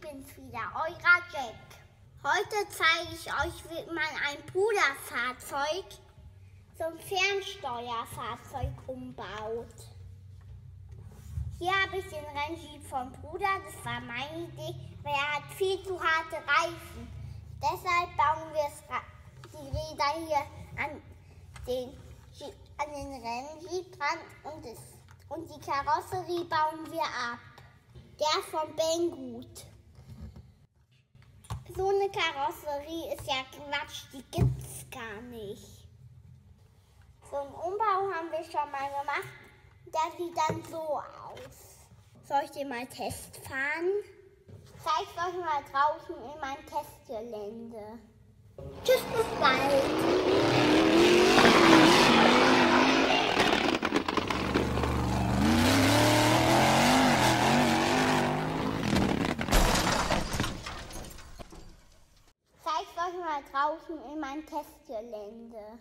bin's wieder, euer Jack. Heute zeige ich euch, wie man ein Puderfahrzeug zum Fernsteuerfahrzeug umbaut. Hier habe ich den Rennjeep vom Bruder, das war meine Idee, weil er hat viel zu harte Reifen. Deshalb bauen wir die Räder hier an den, an den Rennjeep dran und, und die Karosserie bauen wir ab. Der vom Banggood. So eine Karosserie ist ja Quatsch, die gibt's gar nicht. So einen Umbau haben wir schon mal gemacht. Der sieht dann so aus. Soll ich den mal testfahren? Zeig euch mal draußen in mein Testgelände. Tschüss, bis bald. mal draußen in mein Testgelände.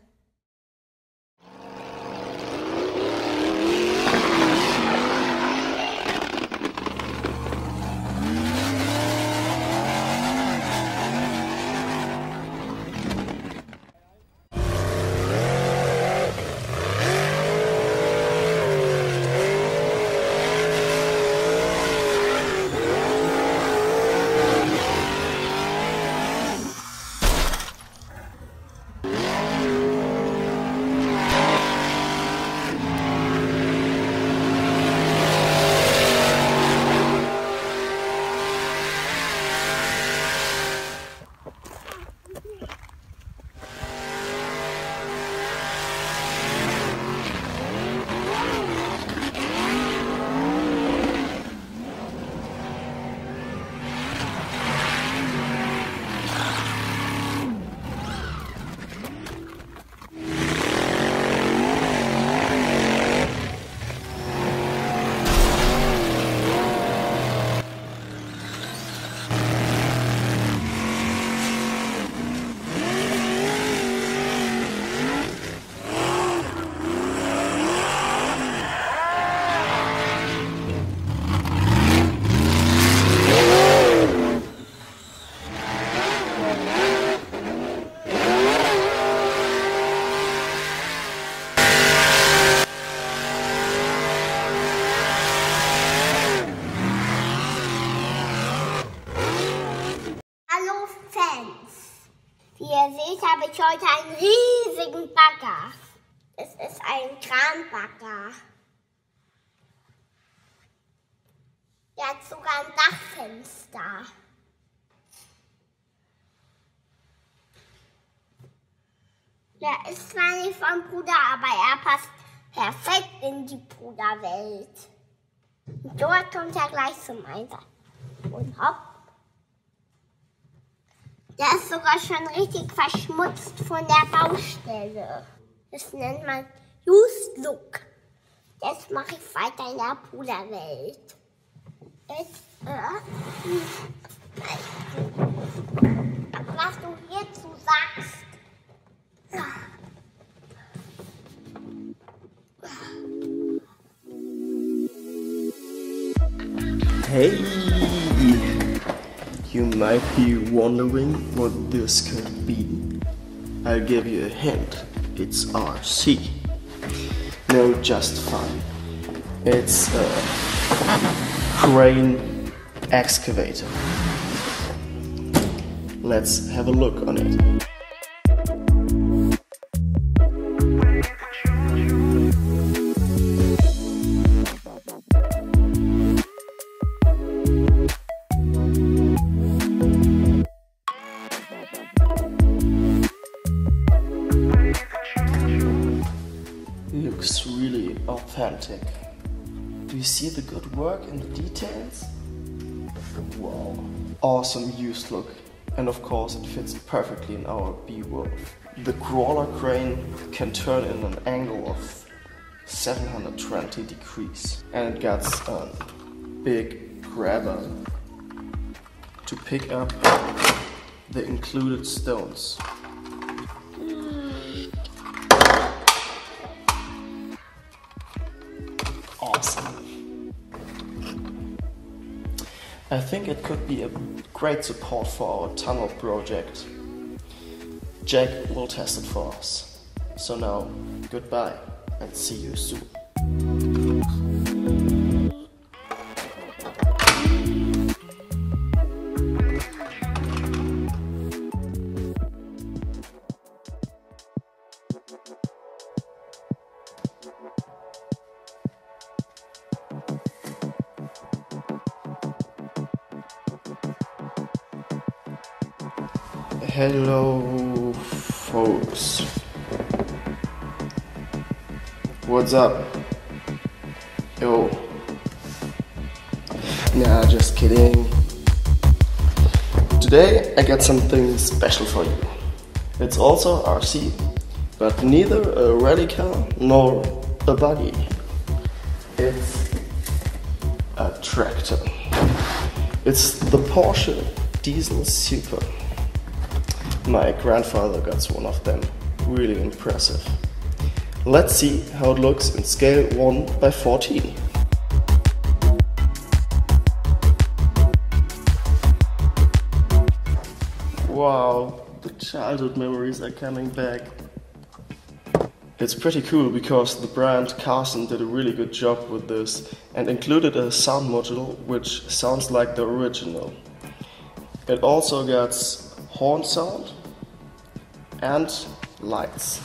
Wie ihr seht, habe ich heute einen riesigen Bagger. Es ist ein Kranbagger. Der hat sogar ein Dachfenster. Der ist zwar nicht vom Bruder, aber er passt perfekt in die Bruderwelt. Und dort kommt er gleich zum Einsatz. Und hopp. Der ist sogar schon richtig verschmutzt von der Baustelle. Das nennt man Used Look. Jetzt mache ich weiter in der Puderwelt. Jetzt, äh, was du hierzu sagst. Might be wondering what this could be. I'll give you a hint. It's RC. No, just fun. It's a crane excavator. Let's have a look on it. Do you see the good work in the details? Wow. Awesome used look. And of course it fits perfectly in our B-Wolf. The crawler crane can turn in an angle of 720 degrees. And it gets a big grabber to pick up the included stones. I think it could be a great support for our tunnel project. Jack will test it for us. So now, goodbye and see you soon. Hello, folks. What's up? Yo. Nah, just kidding. Today I got something special for you. It's also RC, but neither a rally car nor a buggy. It's a tractor. It's the Porsche Diesel Super. My grandfather got one of them. Really impressive. Let's see how it looks in scale 1 by 14. Wow, the childhood memories are coming back. It's pretty cool because the brand Carson did a really good job with this and included a sound module which sounds like the original. It also gets horn sound and lights.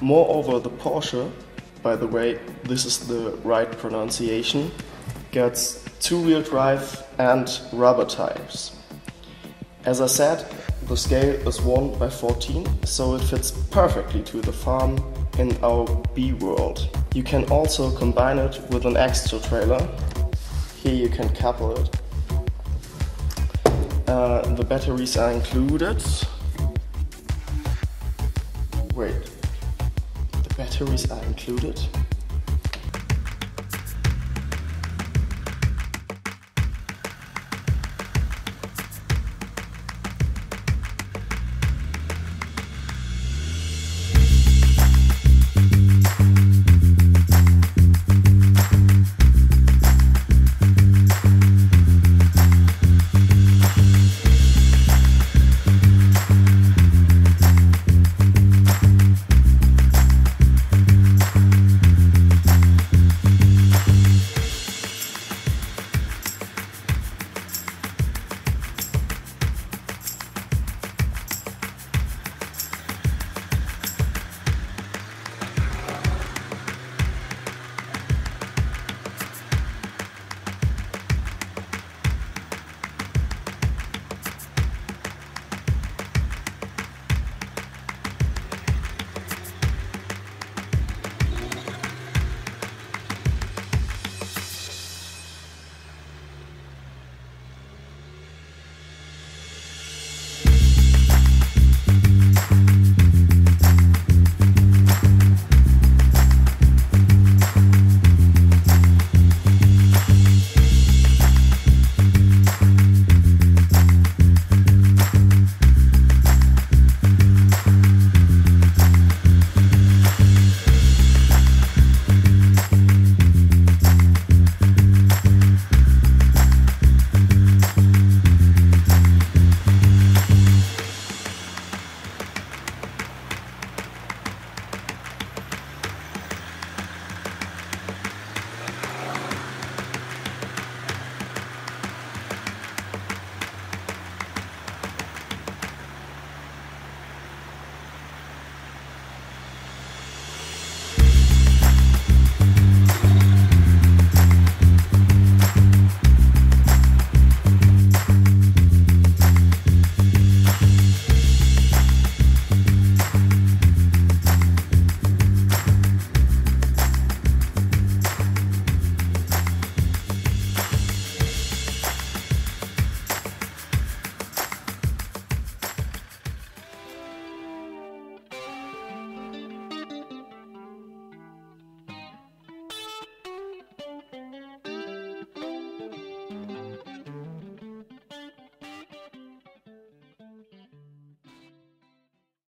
Moreover, the Porsche, by the way, this is the right pronunciation, gets two-wheel drive and rubber tires. As I said, the scale is 1 by 14, so it fits perfectly to the farm in our B world. You can also combine it with an extra trailer. Here you can couple it. Uh, the batteries are included. Wait, the batteries are included?